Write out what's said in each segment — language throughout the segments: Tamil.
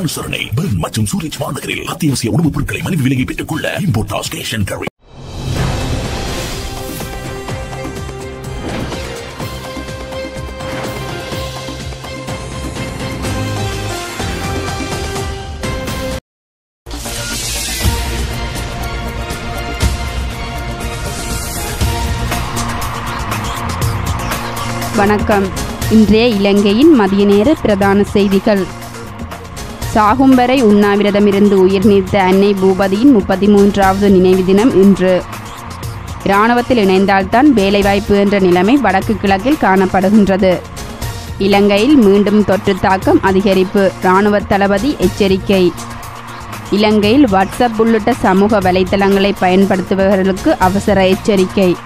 அனுசரணை. பெர்ன் மற்றும் சூரிச் மாநகரில் அத்தியாவசிய உணவுப் பொருட்களை மலிவு விலையை பெற்றுக் கொள்ள இம்போர்டாஸ் கேஷ் அண்ட் வணக்கம். இன்றைய இலங்கையின் மதிய நேர பிரதான செய்திகள். சாகும் வரை உண்ணாவிரதமிருந்து உயிர் நீத்த அன்னை பூபதியின் முப்பத்தி மூன்றாவது நினைவு தினம் இன்று. இராணுவத்தில் இணைந்தால்தான் வேலைவாய்ப்பு என்ற நிலைமை வடக்கு கிழக்கில் காணப்படுகின்றது. இலங்கையில் மீண்டும் தொற்று தாக்கம் அதிகரிப்பு இராணுவ தளபதி எச்சரிக்கை. இலங்கையில் வாட்ஸ்அப் உள்ளிட்ட சமூக வலைத்தளங்களை பயன்படுத்துபவர்களுக்கு அவசர எச்சரிக்கை.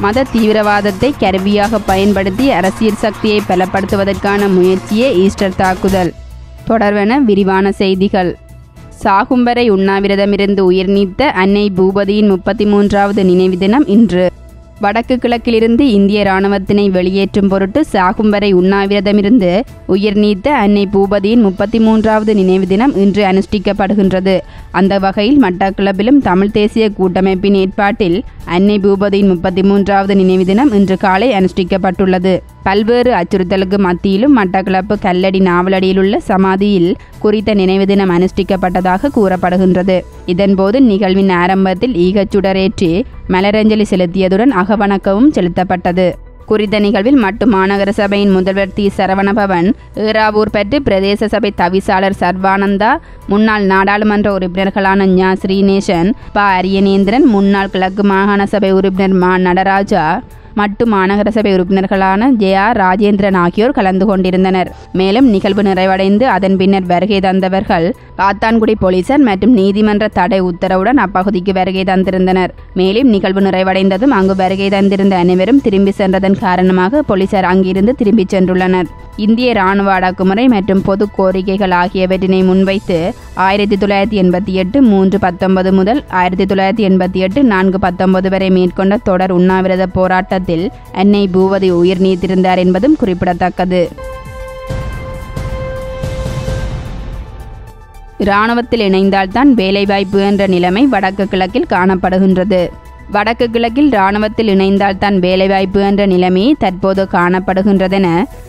மத தீவிரவாதத்தை கருவியாக பயன்படுத்தி அரசியல் சக்தியை பலப்படுத்துவதற்கான முயற்சியே ஈஸ்டர் தாக்குதல். தொடர்வென விரிவான செய்திகள். சாகும்பரை உண்ணாவிரதமிருந்து உயிர் நீத்த அன்னை பூபதியின் முப்பத்தி மூன்றாவது நினைவு தினம் இன்று. வடக்கு கிழக்கிலிருந்து இந்திய இராணுவத்தினை வெளியேற்றும் பொருட்டு சாகும்பரை உண்ணாவிரதமிருந்து உயிர் நீத்த அன்னை பூபதியின் முப்பத்தி மூன்றாவது நினைவு தினம் இன்று அனுஷ்டிக்கப்படுகின்றது. அந்த வகையில் மட்டக்கிளப்பிலும் தமிழ் தேசிய கூட்டமைப்பின் ஏற்பாட்டில் அன்னை பூபதியின் முப்பத்தி மூன்றாவது நினைவு தினம் இன்று காலை அனுஷ்டிக்கப்பட்டுள்ளது. பல்வேறு அச்சுறுத்தலுக்கு மத்தியிலும் மட்டக்களப்பு கல்லடி நாவலடியில் உள்ள சமாதியில் குறித்த நினைவு தினம் அனுஷ்டிக்கப்பட்டதாக கூறப்படுகின்றது. இதன்போது நிகழ்வின் ஆரம்பத்தில் ஈகச்சுடரேற்றி மலரஞ்சலி செலுத்தியதுடன் அகவணக்கமும் செலுத்தப்பட்டது. குறித்த நிகழ்வில் மட்டு மாநகர சபையின் முதல்வர் தி. சரவணபவன் ஈராவூர் பெற்று பிரதேச சபை தவிசாளர் சர்வானந்தா முன்னாள் நாடாளுமன்ற உறுப்பினர்களான ஞா. ஸ்ரீநேசன் ப. அரியநேந்திரன் முன்னாள் கிழக்கு மாகாண சபை உறுப்பினர் மா. நடராஜா மட்டு மாநகர சபை உறுப்பினர்களான ஜே ஆர் ராஜேந்திரன் ஆகியோர் கலந்து கொண்டிருந்தனர். மேலும் நிகழ்வு நிறைவடைந்து அதன் பின்னர் வருகை தந்தவர்கள் காத்தான்குடி போலீசார் மற்றும் நீதிமன்ற தடை உத்தரவுடன் அப்பகுதிக்கு வருகை தந்திருந்தனர். மேலும் நிகழ்வு நிறைவடைந்ததும் அங்கு வருகை தந்திருந்த அனைவரும் திரும்பி சென்றதன் காரணமாக போலீசார் அங்கிருந்து திரும்பிச் சென்றுள்ளனர். இந்திய இராணுவ அடக்குமுறை மற்றும் பொது கோரிக்கைகள் ஆகியவற்றினை முன்வைத்து ஆயிரத்தி தொள்ளாயிரத்தி எண்பத்தி எட்டு மூன்று பத்தொன்பது முதல் ஆயிரத்தி தொள்ளாயிரத்தி எண்பத்தி எட்டு நான்கு பத்தொன்பது வரை மேற்கொண்ட தொடர் உண்ணாவிரத போராட்டத்தில் அன்னை பூவதி உயிர் நீத்திருந்தார் என்பதும் குறிப்பிடத்தக்கது. இராணுவத்தில் இணைந்தால்தான் வேலைவாய்ப்பு என்ற நிலைமை வடக்கு கிழக்கில் காணப்படுகின்றது. வடக்கு கிழக்கில் இராணுவத்தில் இணைந்தால்தான் வேலைவாய்ப்பு என்ற நிலைமை தற்போது காணப்படுகின்றதென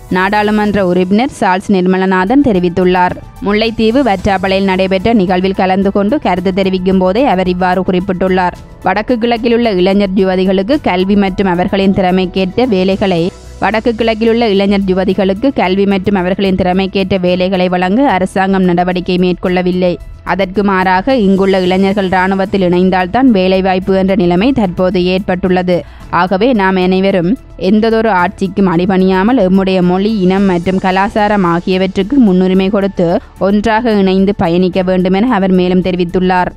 நாடாளுமன்ற உறுப்பினர் சார்ஸ் நிர்மலநாதன் தெரிவித்துள்ளார். முல்லைத்தீவு வற்றாப்பளையில் நடைபெற்ற நிகழ்வில் கலந்து கொண்டு கருத்து தெரிவிக்கும் போதே அவர் இவ்வாறு குறிப்பிட்டுள்ளார். வடக்கு கிழக்கில் உள்ள இளைஞர் யுவதிகளுக்கு கல்வி மற்றும் அவர்களின் திறமைக்கேற்ற வேலைகளை வடக்கு கிழக்கிலுள்ள இளைஞர் யுவதிகளுக்கு கல்வி மற்றும் அவர்களின் திறமைக்கேற்ற வேலைகளை வழங்க அரசாங்கம் நடவடிக்கை மேற்கொள்ளவில்லை. அதற்கு மாறாக இங்குள்ள இளைஞர்கள் இராணுவத்தில் இணைந்தால்தான் வேலைவாய்ப்பு என்ற நிலைமை தற்போது ஏற்பட்டுள்ளது. ஆகவே நாம் அனைவரும் எந்ததொரு ஆட்சிக்கும் அடிபணியாமல் எம்முடைய மொழி இனம் மற்றும் கலாச்சாரம் ஆகியவற்றுக்கு முன்னுரிமை கொடுத்து ஒன்றாக இணைந்து பயணிக்க வேண்டுமென அவர் மேலும் தெரிவித்துள்ளார்.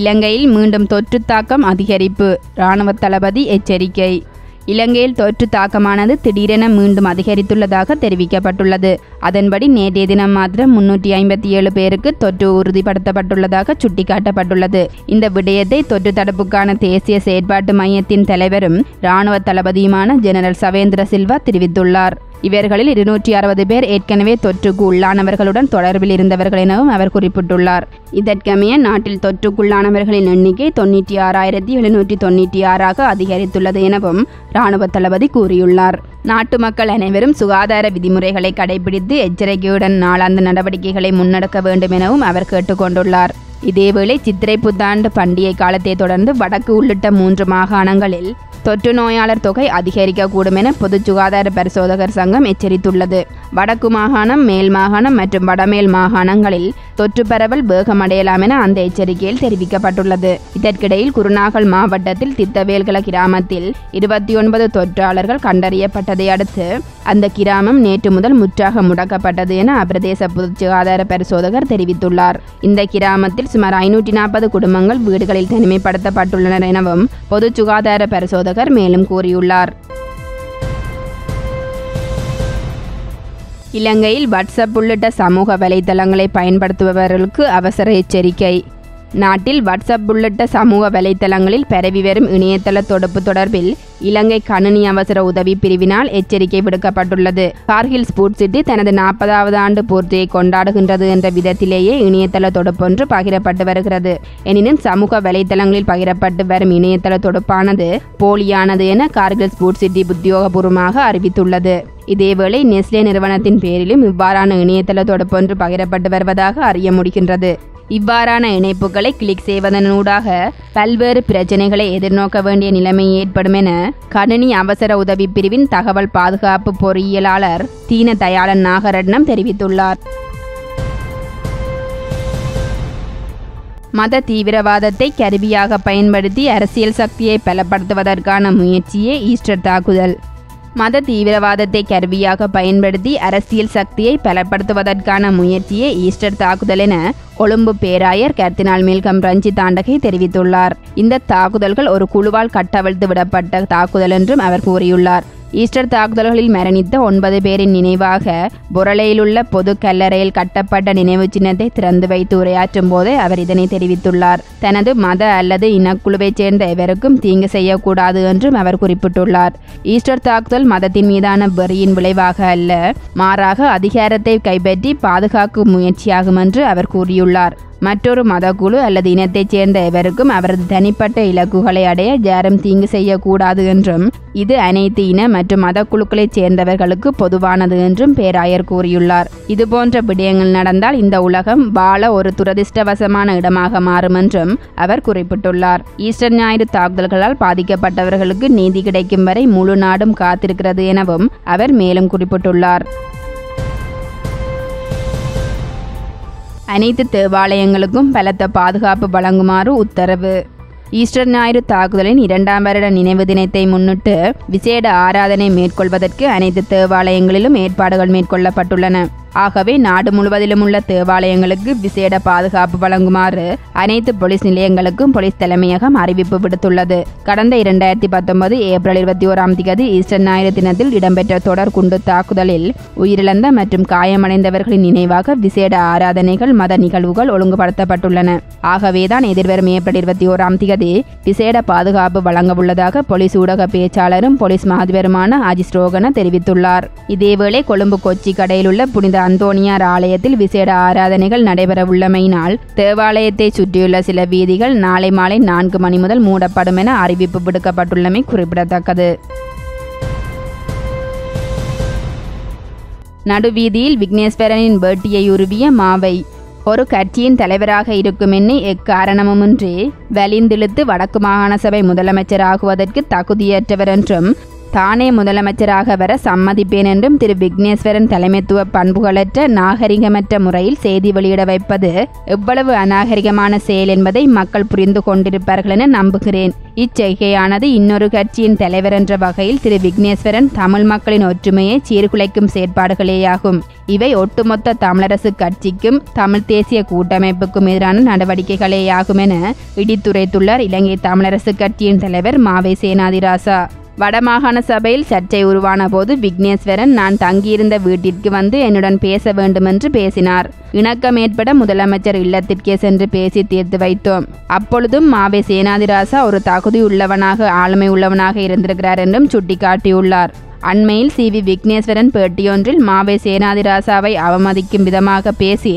இலங்கையில் மீண்டும் தொற்று தாக்கம் அதிகரிப்பு. இராணுவ தளபதி எச்சரிக்கை. இலங்கையில் தொற்று தாக்கமானது திடீரென மீண்டும் அதிகரித்துள்ளதாக தெரிவிக்கப்பட்டுள்ளது. அதன்படி நேற்றைய தினம் மாத்திரம் முன்னூற்றி ஐம்பத்தி ஏழு பேருக்கு தொற்று உறுதிப்படுத்தப்பட்டுள்ளதாக சுட்டிக்காட்டப்பட்டுள்ளது. இந்த விடயத்தை தொற்று தடுப்புக்கான தேசிய செயற்பாட்டு மையத்தின் தலைவரும் இராணுவ தளபதியுமான ஜெனரல் சவேந்திர சில்வா தெரிவித்துள்ளார். இவர்களில் இருநூற்றி அறுபது பேர் ஏற்கனவே தொற்றுக்கு உள்ளானவர்களுடன் தொடர்பில் இருந்தவர்கள் எனவும் அவர் குறிப்பிட்டுள்ளார். இதற்கமைய நாட்டில் தொற்றுக்குள்ளானவர்களின் எண்ணிக்கை தொண்ணூற்றி ஆறாயிரத்தி எழுநூற்றி தொண்ணூற்றி ஆறாக அதிகரித்துள்ளது எனவும் இராணுவ தளபதி கூறியுள்ளார். நாட்டு மக்கள் அனைவரும் சுகாதார விதிமுறைகளை கடைபிடித்து எச்சரிக்கையுடன் நாளாந்த நடவடிக்கைகளை முன்னெடுக்க வேண்டும் எனவும் அவர் கேட்டுக்கொண்டுள்ளார். இதேவேளை சித்திரை புத்தாண்டு பண்டிகை காலத்தை தொடர்ந்து வடக்கு உள்ளிட்ட மூன்று மாகாணங்களில் தொற்று நோயாளர் தொகை அதிகரிக்கக்கூடும் என பொது சுகாதார பரிசோதகர் சங்கம் எச்சரித்துள்ளது. வடக்கு மாகாணம் மேல் மாகாணம் மற்றும் வடமேல் மாகாணங்களில் தொற்று பரவல் வேகமடையலாம் என அந்த எச்சரிக்கையில் தெரிவிக்கப்பட்டுள்ளது. இதற்கிடையில் குருநாகல் மாவட்டத்தில் தித்தவேல்கல கிராமத்தில் இருபத்தி ஒன்பது தொற்றாளர்கள் கண்டறியப்பட்டதை அடுத்து அந்த கிராமம் நேற்று முதல் முற்றாக முடக்கப்பட்டது என அப்பிரதேச பொது சுகாதார பரிசோதகர் தெரிவித்துள்ளார். இந்த கிராமத்தில் சுமார் ஐநூற்றி நாற்பது குடும்பங்கள் வீடுகளில் தனிமைப்படுத்தப்பட்டுள்ளனர் எனவும் பொது சுகாதார பரிசோதகர் மேலும் கூறியுள்ளார். இலங்கையில் வாட்ஸ்அப் உள்ளிட்ட சமூக வலைதளங்களை பயன்படுத்துபவர்களுக்கு அவசர எச்சரிக்கை. நாட்டில் வாட்ஸ்அப் உள்ளிட்ட சமூக வலைத்தளங்களில் பரவி வரும் இணையதள தொடுப்பு தொடர்பில் இலங்கை கணினி அவசர உதவி பிரிவினால் எச்சரிக்கை விடுக்கப்பட்டுள்ளது. கார்கில் ஸ்போர்ட் சிட்டி தனது நாற்பதாவது ஆண்டு பூர்த்தியை கொண்டாடுகின்றது என்ற விதத்திலேயே இணையதள தொடுப்பொன்று பகிரப்பட்டு வருகிறது. எனினும் சமூக வலைத்தளங்களில் பகிரப்பட்டு வரும் இணையதள தொடுப்பானது போலியானது என கார்கில் ஸ்போர்ட் சிட்டி உத்தியோகபூர்வமாக அறிவித்துள்ளது. இதேவேளை நெஸ்லே நிறுவனத்தின் பேரிலும் இவ்வாறான இணையதள தொடுப்பொன்று பகிரப்பட்டு வருவதாக அறிய முடிகின்றது. இவ்வாறான இணைப்புகளை கிளிக் செய்வதனூடாக பல்வேறு பிரச்சனைகளை எதிர்நோக்க வேண்டிய நிலைமை ஏற்படும் என கணினி அவசர உதவி பிரிவின் தகவல் பாதுகாப்பு பொறியியலாளர் தீன தயாளன் நாகரட்னம் தெரிவித்துள்ளார். மத தீவிரவாதத்தை கருவியாக பயன்படுத்தி அரசியல் சக்தியை பலப்படுத்துவதற்கான முயற்சியே ஈஸ்டர் தாக்குதல். மத தீவிரவாதத்தை கருவியாக பயன்படுத்தி அரசியல் சக்தியை பலப்படுத்துவதற்கான முயற்சியே ஈஸ்டர் தாக்குதல் என கொழும்பு பேராயர் கர்தினால் மேல்கம் ரஞ்சித் தாண்டகை தெரிவித்துள்ளார். இந்த தாக்குதல்கள் ஒரு குழுவால் கட்டவிழ்த்து விடப்பட்ட தாக்குதல் என்றும் அவர் கூறியுள்ளார். ஈஸ்டர் தாக்குதல்களில் மரணித்த ஒன்பது பேரின் நினைவாக புரளையிலுள்ள பொது கல்லறையில் கட்டப்பட்ட நினைவு சின்னத்தை திறந்து வைத்து உரையாற்றும் போதே அவர் இதனை தெரிவித்துள்ளார். தனது மத அல்லது இனக்குழுவைச் சேர்ந்த எவருக்கும் தீங்கு செய்யக்கூடாது என்றும் அவர் குறிப்பிட்டுள்ளார். ஈஸ்டர் தாக்குதல் மதத்தின் மீதான வெறியின் விளைவாக அல்ல மாறாக அதிகாரத்தை கைப்பற்றி பாதுகாக்கும் முயற்சியாகும் என்று அவர் கூறியுள்ளார். மற்றொரு மதக்குழு அல்லது இனத்தைச் சேர்ந்த எவருக்கும் அவரது தனிப்பட்ட இலக்குகளை அடைய யாரும் தீங்கு செய்யக்கூடாது என்றும் இது அனைத்து இன மற்றும் மதக்குழுக்களைச் சேர்ந்தவர்களுக்கு பொதுவானது என்றும் பேராயர் கூறியுள்ளார். இதுபோன்ற விடயங்கள் நடந்தால் இந்த உலகம் வாழ ஒரு துரதிர்ஷ்டவசமான இடமாக மாறும் என்றும் அவர் குறிப்பிட்டுள்ளார். ஈஸ்டர் ஞாயிறு தாக்குதல்களால் பாதிக்கப்பட்டவர்களுக்கு நீதி கிடைக்கும் வரை முழு நாடும் காத்திருக்கிறது எனவும் அவர் மேலும் குறிப்பிட்டுள்ளார். அனைத்து தேவாலயங்களுக்கும் பலத்த பாதுகாப்பு வழங்குமாறு உத்தரவு. ஈஸ்டர் ஞாயிறு தாக்குதலின் இரண்டாம் வருட நினைவு தினத்தை முன்னிட்டு விசேட ஆராதனை மேற்கொள்வதற்கு அனைத்து தேவாலயங்களிலும் ஏற்பாடுகள் மேற்கொள்ளப்பட்டுள்ளன. ஆகவே நாடு முழுவதிலும் உள்ள தேவாலயங்களுக்கு விசேட பாதுகாப்பு வழங்குமாறு அனைத்து போலீஸ் நிலையங்களுக்கும் போலீஸ் தலைமையகம் அறிவிப்பு விடுத்துள்ளது. கடந்த இரண்டாயிரத்தி பத்தொன்பது ஏப்ரல் இருபத்தி ஓராம் தேதி ஈஸ்டர் ஞாயிறு தினத்தில் இடம்பெற்ற தொடர் குண்டு தாக்குதலில் உயிரிழந்த மற்றும் காயமடைந்தவர்களின் நினைவாக விசேட ஆராதனைகள் மத நிகழ்வுகள் ஒழுங்குபடுத்தப்பட்டுள்ளன. ஆகவேதான் எதிர்வரும் ஏப்ரல் இருபத்தி ஓராம் தேதி விசேட பாதுகாப்பு வழங்கவுள்ளதாக போலீஸ் ஊடக பேச்சாளரும் போலீஸ் மாதிபருமான அஜிஸ் ரோகன தெரிவித்துள்ளார். இதேவேளை கொழும்பு கொச்சி கடையில் உள்ள புனித அந்தோனியார் ஆலயத்தில் விசேட ஆராதனைகள் நடைபெறவுள்ளமையினால் தேவாலயத்தை சுற்றியுள்ள சில வீதிகள் நாளை மாலை நான்கு மணி முதல் மூடப்படும் என அறிவிப்பு விடுக்கப்பட்டுள்ளமை குறிப்பிடத்தக்கது. நடுவீதியில் விக்னேஸ்வரனின் வேட்டியை உருவிய மாவை ஒரு கட்சியின் தலைவராக இருக்கும் என்னை எக்காரணமுமின்றி வலிந்திழுத்து வடக்கு மாகாண சபை முதலமைச்சராகுவதற்கு தகுதியற்றவர் என்றும் தானே முதலமைச்சராக வர சம்மதிப்பேன் என்றும் திரு விக்னேஸ்வரன் தலைமைத்துவ பண்புகளற்ற நாகரிகமற்ற முறையில் செய்தி வெளியிட வைப்பது எவ்வளவு அநாகரிகமான செயல் என்பதை மக்கள் புரிந்து கொண்டிருப்பார்கள் என நம்புகிறேன். இச்செய்கையானது இன்னொரு கட்சியின் தலைவர் என்ற வகையில் திரு விக்னேஸ்வரன் தமிழ் மக்களின் ஒற்றுமையை சீர்குலைக்கும் செயற்பாடுகளேயாகும். இவை ஒட்டுமொத்த தமிழரசு கட்சிக்கும் தமிழ் தேசிய கூட்டமைப்புக்கும் எதிரான நடவடிக்கைகளேயாகும் என இடித்துரைத்துள்ளார் இலங்கை தமிழரசு கட்சியின் தலைவர் மாவை சேனாதிராசா. வடமாகாண சபையில் சர்ச்சை உருவான போது விக்னேஸ்வரன் நான் தங்கியிருந்த வீட்டிற்கு வந்து என்னுடன் பேச வேண்டுமென்று பேசினார். இணக்கம் ஏற்பட முதலமைச்சர் இல்லத்திற்கே சென்று பேசி தீர்த்து வைத்தோம். அப்பொழுதும் மாவே சேனாதிராசா ஒரு தகுதி உள்ளவனாக ஆளுமை உள்ளவனாக இருந்திருக்கிறார் என்றும் சுட்டிக்காட்டியுள்ளார். அண்மையில் சி வி விக்னேஸ்வரன் பேட்டியொன்றில் மாவே சேனாதிராசாவை அவமதிக்கும் விதமாக பேசி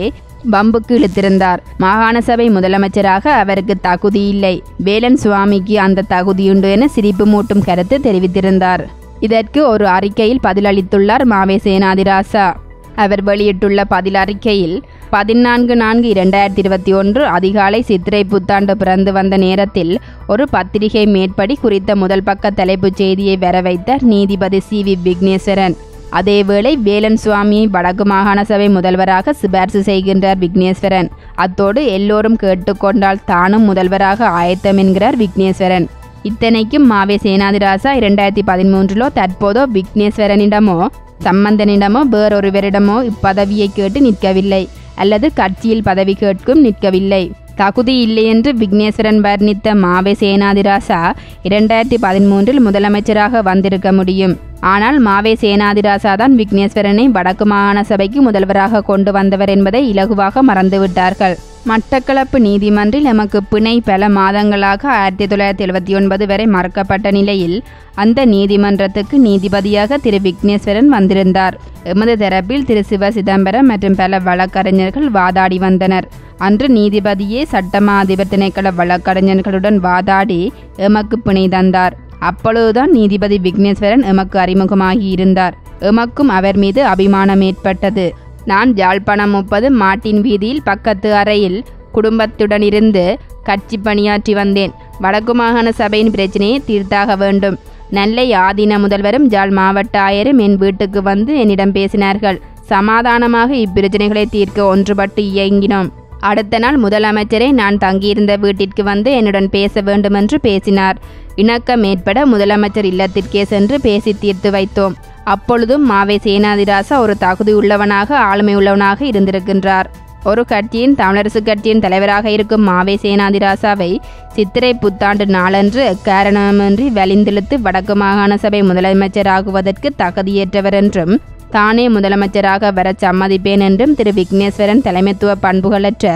பம்புக்கு இழுத்திருந்தார். மாகாண சபை முதலமைச்சராக அவருக்கு தகுதி இல்லை. வேலன் சுவாமிக்கு அந்த தகுதியுண்டு என சிரிப்பு மூட்டும் கருத்து தெரிவித்திருந்தார். இதற்கு ஒரு அறிக்கையில் பதிலளித்துள்ளார் மாவே சேனாதிராசா அவர் வெளியிட்டுள்ள பதில் அறிக்கையில் பதினான்கு நான்கு இரண்டாயிரத்தி இருபத்தி ஒன்று அதிகாலை சித்திரை புத்தாண்டு பிறந்து வந்த நேரத்தில் ஒரு பத்திரிகை மேற்படி குறித்த முதல் பக்க தலைப்புச் செய்தியை வரவைத்தார் நீதிபதி சி வி விக்னேஸ்வரன். அதேவேளை வேலன் சுவாமியை வடக்கு மாகாண சபை முதல்வராக சிபார்சு செய்கின்றார் விக்னேஸ்வரன். அத்தோடு எல்லோரும் கேட்டுக்கொண்டால் தானும் முதல்வராக ஆயத்தம் என்கிறார் விக்னேஸ்வரன். இத்தனைக்கும் மாவே சேனாதிராசா இரண்டாயிரத்தி பதிமூன்றிலோ தற்போதோ விக்னேஸ்வரனிடமோ சம்பந்தனிடமோ வேறொருவரிடமோ இப்பதவியை கேட்டு நிற்கவில்லை. அல்லது கட்சியில் பதவி கேட்கும் நிற்கவில்லை. தகுதி இல்லை என்று விக்னேஸ்வரன் வர்ணித்த மாவே சேனாதிராசா இரண்டாயிரத்தி பதிமூன்றில் முதலமைச்சராக வந்திருக்க முடியும். ஆனால் மாவே சேனாதிராசா தான் விக்னேஸ்வரனை வடக்கு மாகாண சபைக்கு முதல்வராக கொண்டு வந்தவர் என்பதை இலகுவாக மறந்துவிட்டார்கள். மட்டக்களப்பு நீதிமன்றில் எமக்கு பிணை பல மாதங்களாக ஆயிரத்தி தொள்ளாயிரத்தி எழுபத்தி ஒன்பது வரை மறக்கப்பட்ட நிலையில் அந்த நீதிமன்றத்துக்கு நீதிபதியாக திரு விக்னேஸ்வரன் வந்திருந்தார். எமது தரப்பில் திரு சிவ சிதம்பரம் மற்றும் பல வழக்கறிஞர்கள் வாதாடி வந்தனர். அன்று நீதிபதியே சட்டமா அதிபர் திணைக்கள வழக்கறிஞர்களுடன் வாதாடி எமக்கு பிணை தந்தார். அப்பொழுதுதான் நீதிபதி விக்னேஸ்வரன் எமக்கு அறிமுகமாகி இருந்தார். எமக்கும் அவர் மீது அபிமானம் ஏற்பட்டது. நான் யாழ்ப்பாணம் முப்பது மாட்டின் வீதியில் பக்கத்து அறையில் குடும்பத்துடன் இருந்து கட்சி பணியாற்றி வந்தேன். வடக்கு மாகாண சபையின் பிரச்சனையை தீர்த்தாக வேண்டும். நெல்லை ஆதீன முதல்வரும் ஜாழ் மாவட்ட ஆயரும் என் வீட்டுக்கு வந்து என்னிடம் பேசினார்கள். சமாதானமாக இப்பிரச்சனைகளை தீர்க்க ஒன்றுபட்டு இயங்கினோம். அடுத்த நாள் முதலமைச்சரை நான் தங்கியிருந்த வீட்டிற்கு வந்து என்னுடன் பேச வேண்டுமென்று பேசினார். இணக்கம் ஏற்பட முதலமைச்சர் இல்லத்திற்கே சென்று பேசி தீர்த்து வைத்தோம். அப்பொழுதும் மாவே சேனாதிராசா ஒரு தகுதி உள்ளவனாக ஆளுமை உள்ளவனாக இருந்திருக்கின்றார். ஒரு கட்சியின் தமிழரசு கட்சியின் தலைவராக இருக்கும் மாவே சேனாதிராசாவை சித்திரை புத்தாண்டு நாளன்று காரணமின்றி வலிந்திழுத்து வடக்கு மாகாண சபை முதலமைச்சராகுவதற்கு தகுதியேற்றவர் என்றும் தானே முதலமைச்சராக வர சம்மதிப்பேன் என்றும் திரு விக்னேஸ்வரன் தலைமைத்துவ பண்புகளற்ற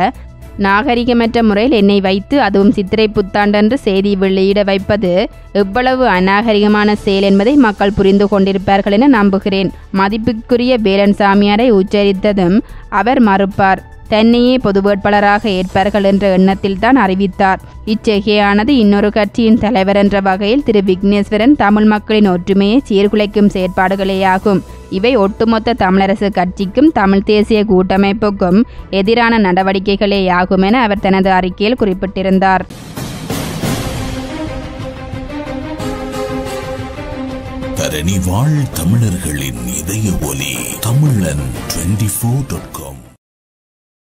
நாகரிகமற்ற முறையில் என்னை வைத்து அதுவும் சித்திரை புத்தாண்டன்று செய்தி வெளியிட வைப்பது எவ்வளவு அநாகரிகமான செயல் என்பதை மக்கள் புரிந்து கொண்டிருப்பார்கள் என நம்புகிறேன். மதிப்புக்குரிய வேலன் சாமியாரை உச்சரித்ததும் அவர் மறுப்பார். தன்னையே பொது வேட்பாளராக ஏற்பார்கள் என்ற எண்ணத்தில் தான் அறிவித்தார். இச்செய்கையானது இன்னொரு கட்சியின் தலைவர் என்ற வகையில் திரு விக்னேஸ்வரன் தமிழ் மக்களின் ஒற்றுமையை சீர்குலைக்கும் செயற்பாடுகளேயாகும். இவை ஒட்டுமொத்த தமிழரசு கட்சிக்கும் தமிழ் தேசிய கூட்டமைப்புக்கும் எதிரான நடவடிக்கைகளேயாகும் என அவர் தனது அறிக்கையில் குறிப்பிட்டிருந்தார். தரணி வாழ் தமிழர்களின் இதய ஒலி தமிழன் டுவெண்டி ஃபோர் டாட் காம்